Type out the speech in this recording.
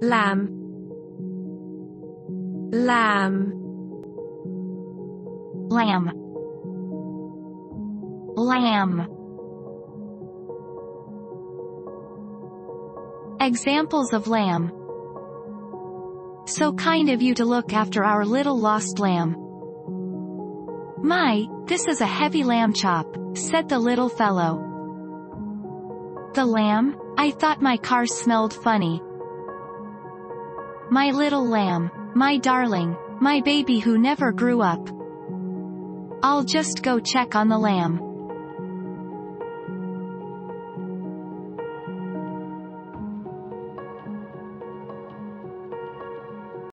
lamb lamb lamb lamb Examples of lamb So kind of you to look after our little lost lamb. My, this is a heavy lamb chop, said the little fellow. The lamb? I thought my car smelled funny. My little lamb, my darling, my baby who never grew up. I'll just go check on the lamb.